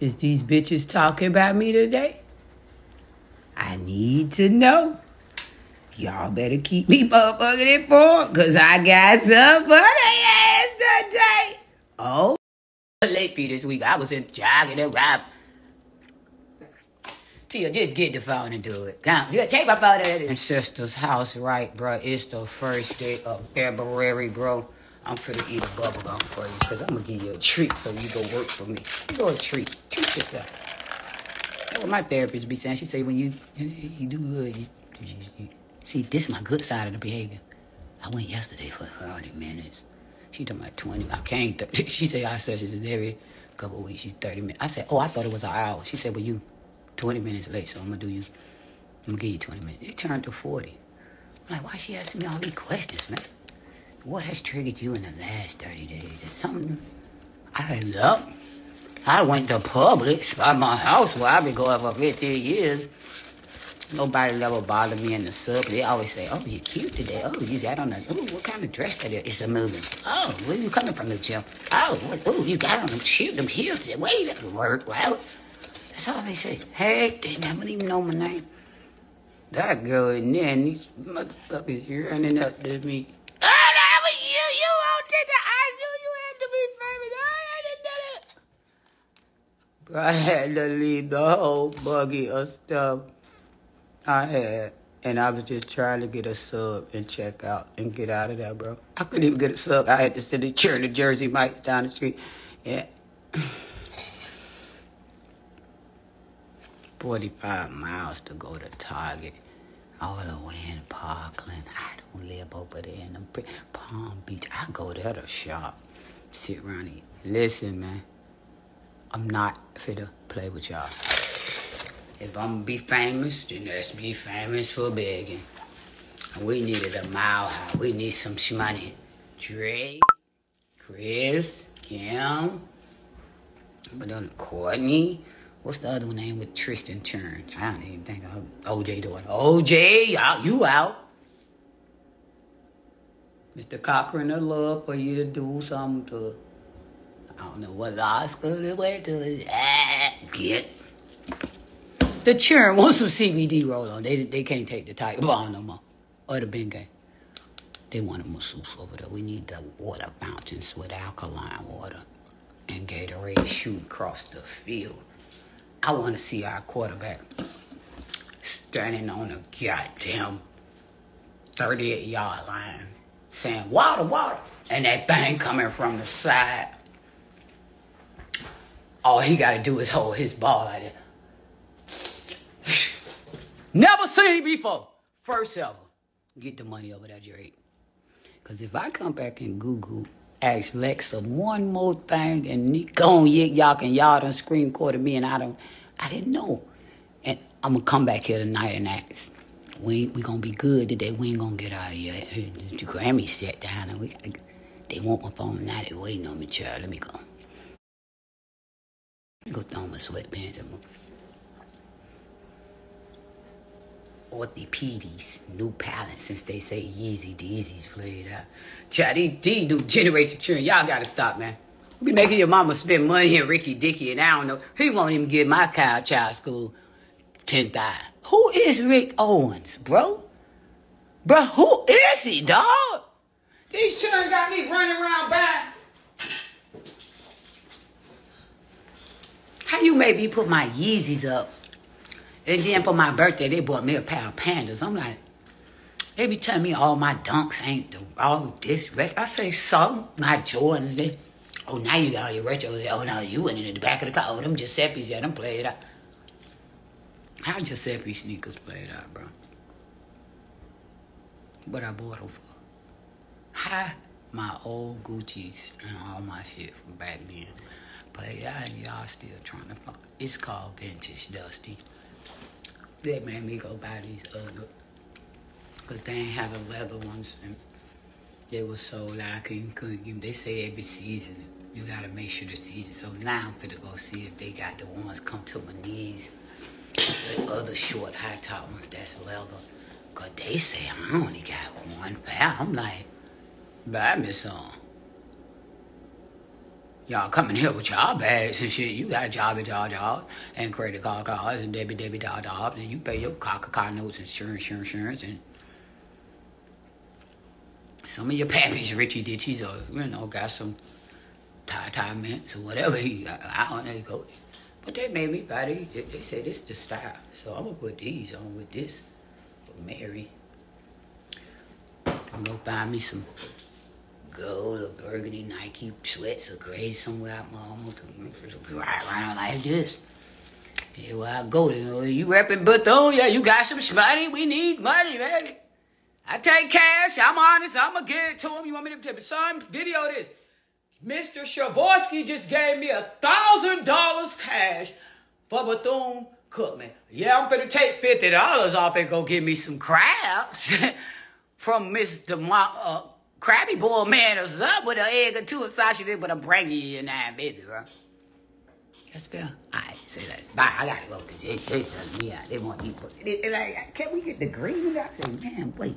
Is these bitches talking about me today? I need to know. Y'all better keep me motherfucking informed, cause I got some their ass today. Oh, late fee this week. I was in jogging and rap. Tia, just get the phone and do it. Come, yeah, take my phone and sister's house, right, bro? It's the first day of February, bro. I'm finna eat a bubble gum for you, cause I'm gonna give you a treat so you go work for me. You go a treat. Treat yourself. That's what my therapist be saying. She say when you you do good, you, you, you see this is my good side of the behavior. I went yesterday for 30 minutes. She talking about 20. I can't. Th- she said our sessions is every couple weeks. She's 30 minutes. I said, oh, I thought it was an hour. She said, well, you 20 minutes late, so I'm gonna do you. I'm gonna give you 20 minutes. It turned to 40. I'm like, why she asking me all these questions, man? What has triggered you in the last 30 days? Is something I had up? I went to Publix by my house where I've been going for 15 years. Nobody ever bothered me in the sub. They always say, oh, you're cute today. Oh, you got on a, oh, what kind of dress that is? It's a moving. Oh, where you coming from the gym? Oh, what, oh, you got on them shoot them heels today. Wait, work, well. That's all they say. Hey, they never even know my name. That girl in there and these motherfuckers running up to me. Oh, that was you. You wanted to. I knew you had to be famous. Oh, I didn't know that. Bro, I had to leave the whole buggy of stuff I had. And I was just trying to get a sub and check out and get out of there, bro. I couldn't even get a sub. I had to sit in chair the Jersey Mike's down the street. Yeah. 45 miles to go to Target. All the way in Parkland. I don't live over there in the Palm Beach. I go there to shop. Sit around here. Listen, man. I'm not fit to play with y'all. If I'm gonna be famous, then let's be famous for begging. We needed a mile high. We need some money. Dre, Kris, Kim, but on Kourtney. What's the other one name with Tristan Churn? I don't even think of OJ doing. OJ, out you out. Mr. Cochran, I love for you to do something to. I don't know what Oscar the way to ah, get. The churn wants some CBD roll on. They they can't take the Tiger Balm no more. Or the Bengay. They want a masseuse over there. We need the water fountains with alkaline water and Gatorade shoot across the field. I want to see our quarterback standing on a goddamn 38 yard line saying, water, water. And that thing coming from the side. All he got to do is hold his ball like that. Never seen before. First ever. Get the money over there, Drake. Because if I come back and Google, ask Lexa one more thing, and go on yik yak and y'all done scream quarter me, and I don't, I didn't know. And I'm to come back here tonight and ask. We we gonna be good today. We ain't gonna get out of here. The Grammy sat down and we gotta, they want my phone now. They waiting on me, child. Let me go. Go throw my sweatpants. I'm orthopedics, new palette since they say Yeezy, Deezy's played out. Child, these, these new generation children, y'all gotta stop, man. Be making your mama spend money in Ricky Dicky, and I don't know. He won't even give my child child school ten thousand. Who is Rick Owens, bro? Bro, who is he, dog? These children got me running around back. How you made me put my Yeezys up? And then for my birthday, they bought me a pair of pandas. I'm like, they be telling me all my dunks ain't the all this retro. I say, so my Jordans, they oh now you got all your retros. Oh no, you went in the back of the car. Oh, them Giuseppe's, yeah, them played out. How Giuseppe sneakers played out, bro? What I bought them for? How my old Gucci's and all my shit from back then played out and y'all still trying to find it's called vintage dusty. They made me go buy these other because they ain't have the leather ones and they were out. I couldn't, couldn't They say every season you gotta make sure the season. So now I'm finna go see if they got the ones come to my knees. The other short high top ones that's leather. Cause they say I only got one pair. I'm like, buy me some. Y'all coming here with y'all bags and shit. You got job jobs and credit card cards and debit debit dot jobs and you pay your car car notes, and insurance, insurance, insurance, and some of your pappies, Richie Ditchies, or you know, got some tie tie mints or whatever he got. I don't know go. But they made me buy these. They, say this the style. So I'm gonna put these on with this for Mary. I'm gonna buy me some gold or burgundy Nike sweats or gray somewhere out my almost right around like this. Yeah, well, I go to you repping Bethune, yeah, you got some money. We need money, baby. I take cash. I'm honest. I'm gonna give it to him. You want me to Son, video this. Mr. Shavorsky just gave me a thousand dollars cash for Bethune Cookman. Yeah, I'm gonna take fifty dollars off and go get me some crabs from Mr. Ma- uh, Krabby Boy Man is up with an egg or two of sausage, but I'm bringing you your nine fifty, bro. That's fair. Alright, say that. Bye. I gotta go because they, they shut me out. They want you. They, they like, can we get the green? I say, man, wait.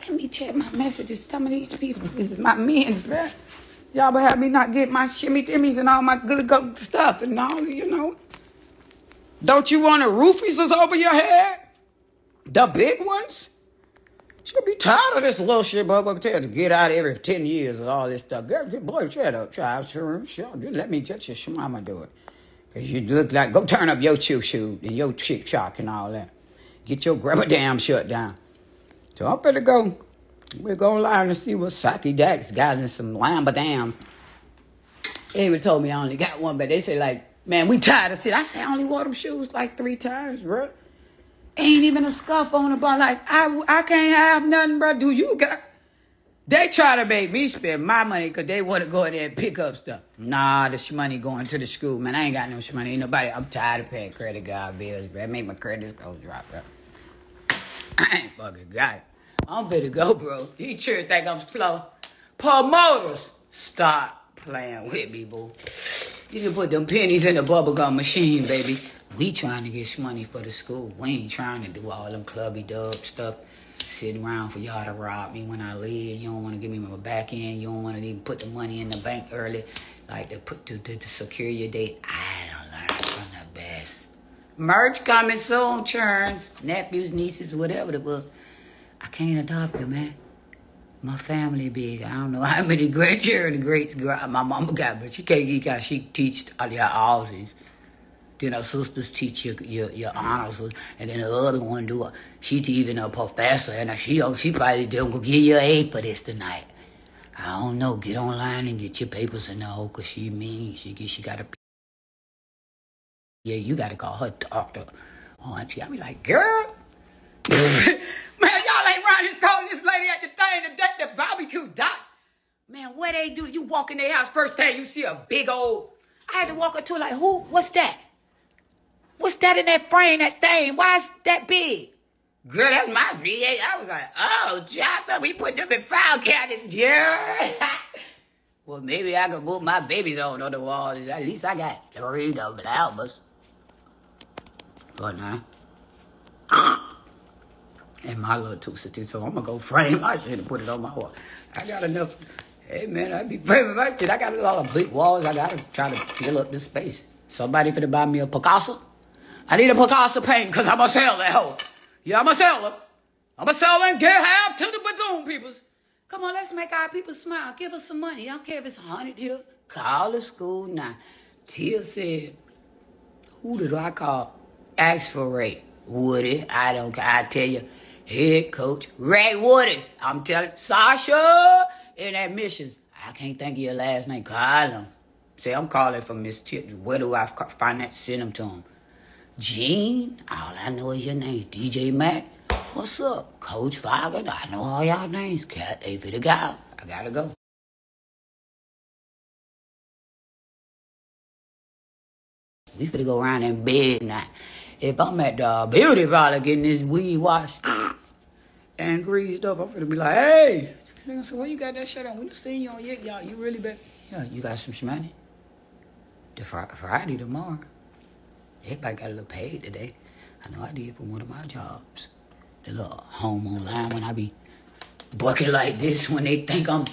Let me check my messages. Some of these people, this is my men's, man. Y'all but have me not get my shimmy dimmies and all my good good stuff and all, you know. Don't you want the roofies over your head? The big ones? She'll be tired of this little shit, I'm tell to get out every 10 years and all this stuff. Girl, boy, shut up, child. Sure, sure. Just let me touch your mama do it. Because you look like, go turn up your chew shoe and your chick chock and all that. Get your grandma damn shut down. So I'm finna go. We're gonna learn and see what Saki Dax got in some Lamba dams. They even told me I only got one, but they say like, man, we tired of shit. I say I only wore them shoes like three times, bro. Ain't even a scuff on the bar. Like I, I can't have nothing, bro. Do you got? They try to make me spend my money because they want to go in there and pick up stuff. Nah, this money going to the school, man. I ain't got no money. Ain't nobody. I'm tired of paying credit card bills, bro. Made my credit score drop, bro. I ain't fucking got it. I'm to go, bro. You sure think I'm slow? Promoters, stop playing with me, boo. You can put them pennies in the bubblegum machine, baby. We trying to get money for the school. We ain't trying to do all them clubby dub stuff. Sitting around for y'all to rob me when I leave. You don't want to give me my back end. You don't want to even put the money in the bank early. Like to put to, to, to secure your date. I don't learn from the best. Merch coming soon, churns, nephews, nieces, whatever the fuck. I can't adopt you, man. My family big. I don't know how many grandchildren, the greats my mama got, but she can't get got. She teach all your Aussies. Then her sisters teach your your, your honors, and then the other one do. A, she even a professor, and she oh, she probably don't go give you an A for this tonight. I don't know. Get online and get your papers in the hole, cause she mean she she got a. Yeah, you gotta call her doctor, oh, auntie. I be like, girl. Man, y'all ain't running calling this lady at the thing, the, the barbecue dot. Man, what they do? You walk in their house, first thing you see a big old. I had to walk up to like, who? What's that? What's that in that frame, that thing? Why is that big? Girl, that's my V8. I was like, oh, Joppa, we put them in file cabinets, yeah. well, maybe I can move my babies on on the wall. At least I got three double albums. But now. Uh, and my little two city, so I'm gonna go frame my shit and put it on my wall. I got enough. Hey man, I be framing my shit. I got a lot of big walls. I gotta try to fill up this space. Somebody finna buy me a Picasso. I need a Picasso paint because I'm gonna sell that hoe. Yeah, I'm gonna sell her. I'm gonna sell her and get half to the Bethune peoples. Come on, let's make our people smile. Give us some money. I don't care if it's hundred here. Call the school now. Tia said, who did I call? Ask for Ray. Woodie. I don't care. I tell you head coach Ray Woodie. I'm telling Sasha in admissions. I can't think of your last name. Call him. Say I'm calling for Miss Tip. Where do I find that? Send him to him. Gene, all I know is your name. DJ Mac. What's up? Coach Fogger. I know all y'all names. Cat A for the guy. I gotta go. We finna go around in bed now. If I'm at the beauty parlor getting this weed washed and greased up, I'm gonna be like, hey. Nigga, so why you got that shirt on? We done seen you on yet, y'all. You really been. Yeah, you got some money? The fr- Friday tomorrow. Everybody got a little paid today. I know I did for one of my jobs. The little home online when I be bucket like this when they think I'm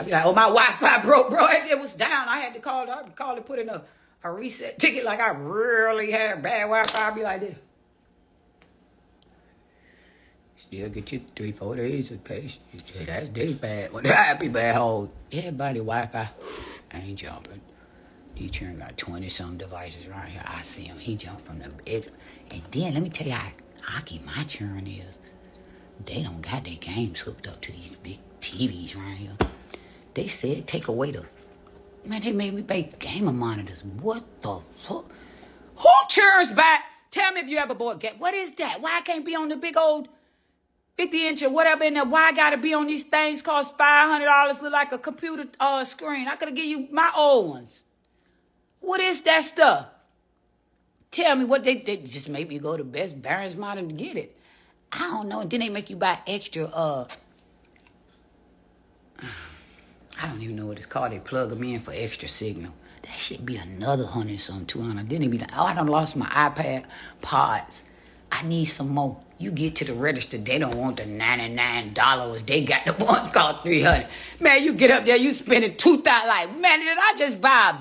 I be like, oh my Wi-Fi broke, bro. It was down. I had to call I call it, put in a, a reset ticket like I really had bad Wi-Fi. I be like this. Still get you three, four days of pay. That's day bad. Well, that bad hole. Everybody Wi-Fi ain't jumping. He churn got 20 some devices right here. I see him. He jumped from the edge. And then let me tell you how hockey my churn is. They don't got their games hooked up to these big TVs right here. They said take away the man, they made me pay gamer monitors. What the fuck? Who churns back? Tell me if you ever bought game. What is that? Why I can't be on the big old 50 inch or whatever in there? Why I gotta be on these things cost $500 look like a computer uh, screen? I could have give you my old ones. What is that stuff? Tell me what they, they just make me go to Best Barron's Modern to get it. I don't know. And then they make you buy extra uh I don't even know what it's called. They plug them in for extra signal. That should be another hundred something, two hundred. Then they be like, oh, I done lost my iPad pods. I need some more. You get to the register, they don't want the ninety-nine dollars. They got the ones called three hundred. Man, you get up there, you spending two thousand. Like, man, did I just buy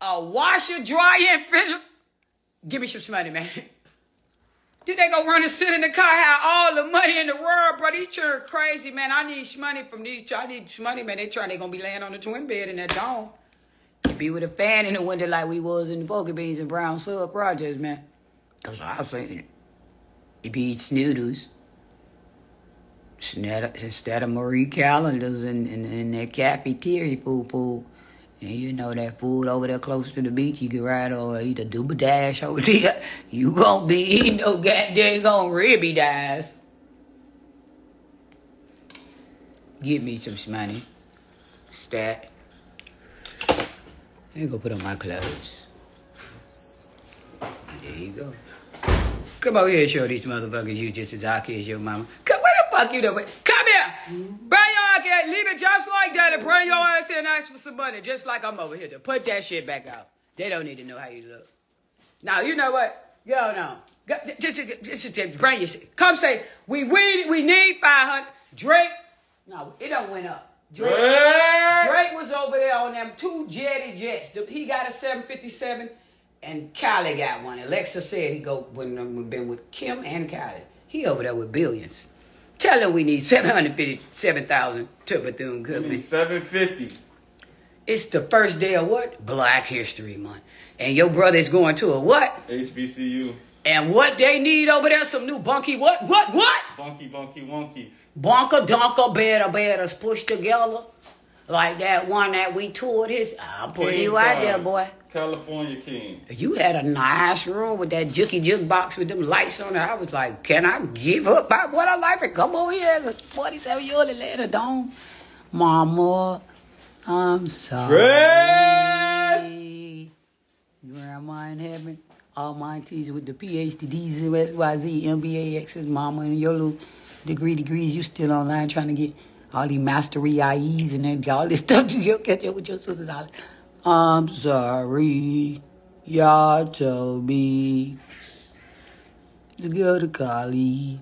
a washer, dryer, and fridge? Give me some money, man. Did they go run and sit in the car, have all the money in the world, bro? These children crazy, man. I need money from these. I need money, man. They trying, they gonna be laying on the twin bed in that dome. You be with a fan in the window like we was in the Poker Beans and Brown Sub projects, man. Cause I was saying, it be snoodles. Instead of, instead of Marie Callender's and, and, and that cafeteria food food. And you know that food over there close to the beach, you can ride or eat a double dash over there. You won't be eating no goddamn on ribby dies. Give me some money. Stat. I go put on my clothes. There you go. Come over here and show these motherfuckers you just as hockey as your mama. Come, where the fuck you doing? Bring your ass here. Leave it just like that and bring your ass here and ask for some money just like I'm over here to put that shit back out. They don't need to know how you look. Now, you know what? Yo, no. Just, just, just, just bring your shit. Come say, we, we, we need 500. Drake, no, it don't went up. Drake, Drake was over there on them two jetty jets. He got a 757 and Kylie got one. Alexa said he go when been with Kim and Kylie. He over there with billions. Tell her we need seven hundred fifty seven thousand to Bethune Cookman. Seven fifty. It's the first day of what? Black History Month. And your brother's going to a what? HBCU. And what they need over there? Some new bunky what? What? What? Bunky, bunky, wonkies. Bunker, dunker, better, better pushed together. Like that one that we toured his. I'll put King you out there, boy. California King. You had a nice room with that jooky juke box with them lights on it. I was like, can I give up my what I like and come over here as a 47 year old Atlanta dome? Mama, I'm sorry. Grandma in heaven, all my teachers with the PhDs, SYZ, MBA, X's, mama, and your little degree degrees, you still online trying to get all these mastery IEs and then all this stuff you catch up with your sisters. All I'm sorry, y'all told me to go to college.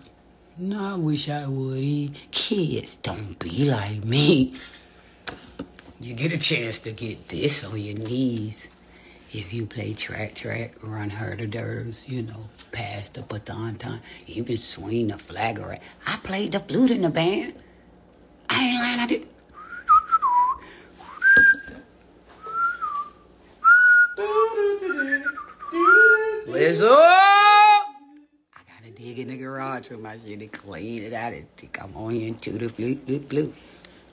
No, I wish I would. Kids, don't be like me. You get a chance to get this on your knees. If you play track, track, run hurdles, you know, pass the baton time, even swing the flag around. I played the flute in the band. I ain't lying, I did. Lizzo! I gotta dig in the garage with my shit and clean it out and come on into the flute, flute, flute.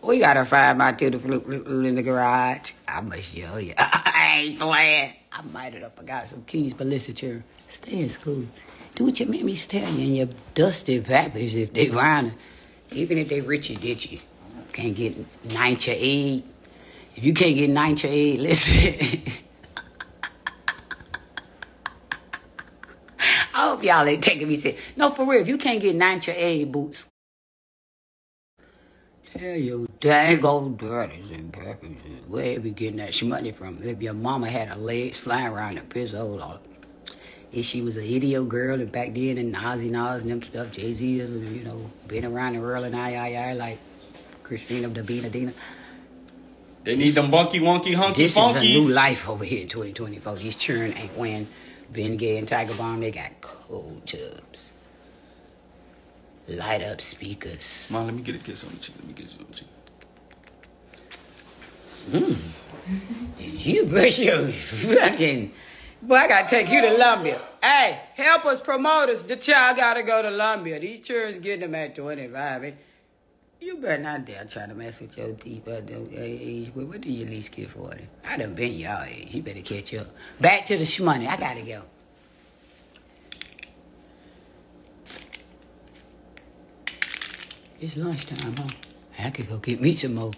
Oh, we gotta find my to the flute, flute, flute in the garage. I'ma show you. I ain't playing. I might have forgot some keys, but listen, children, stay in school. Do what your mammies tell you and your dusty pappies if they round. Even if they richy ditchy. Can't get nine to eight. If you can't get nine to eight, listen. I hope y'all ain't taking me serious. No, for real. If you can't get nine to eight boots, Tell your dang old daughters and puppies where you be getting that money from. If your mama had her legs flying around the piss hole, or if she was a idiot girl and back then and Ozzy Nas and them stuff, Jay Z is, you know, been around the world and I, I, I, like Christina Davina Dina. They need them bunky wonky hunky This is a new life over here in 2024. These churn ain't when Bengay and Tiger Balm, they got cold tubs. Light up speakers. Mom, let me get a kiss on the cheek. Let me get you on the cheek. Hmm. Did you brush your fucking... Boy, I gotta take you to Lumbia. Hey, help us promoters. The child gotta go to Lumbia. These children's getting them at 25. And you better not dare try to mess with your teeth age. What do you at least get for it? I done been y'all age. You better catch up. Back to the shmoney. I gotta go. It's lunchtime, huh? I could go get me some more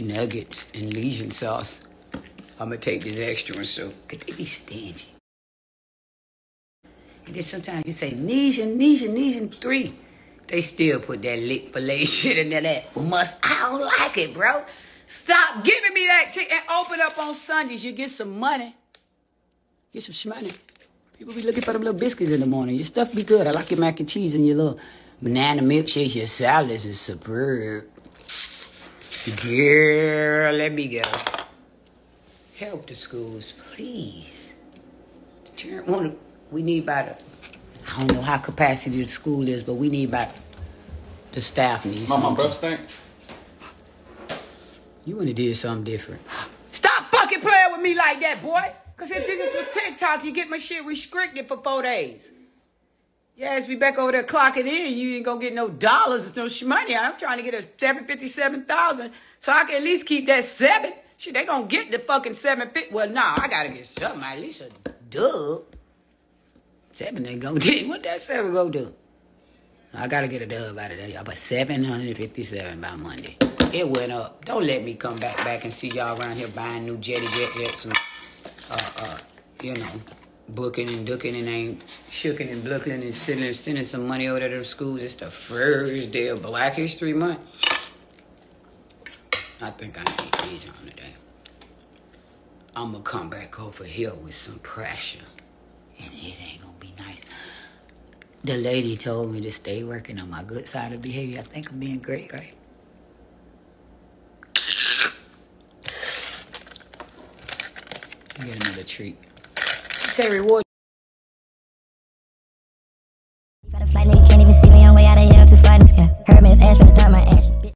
nuggets and Legion sauce. I'm gonna take this extra one, so could they be stingy? And then sometimes you say Legion, Legion, Legion three. They still put that lick fillet shit in there. That must I don't like it, bro. Stop giving me that chick and open up on Sundays. You get some money. Get some money. People be looking for them little biscuits in the morning. Your stuff be good. I like your mac and cheese and your little banana milkshake. Your salads is superb. Girl, let me go. Help the schools, please. The children wanna- We need about a, I don't know how capacity the school is, but we need about the staff needs. Mom, my something. breath stink. You would have did something different. Stop fucking playing with me like that, boy. Cause if this is for TikTok, you get my shit restricted for four days. Yeah, as we back over there clocking in, you ain't gonna get no dollars, no money. I'm trying to get a seven fifty seven thousand, so I can at least keep that seven. They gonna get the fucking seven fifty. Well, nah, I gotta get something at least a dub. Seven ain't gonna get what that seven gonna do. I gotta get a dub out of there, y'all. But seven hundred and fifty-seven by Monday. It went up. Don't let me come back back and see y'all around here buying new jetty jet jets and uh uh you know booking and ducking and ain't shooking and blucking and sending sending some money over to them schools. It's the first day of Black History Month. I think I need these on today. I'm gonna come back over here with some pressure, and it ain't gonna be nice. The lady told me to stay working on my good side of behavior. I think I'm being great, right? Get another treat. Say reward.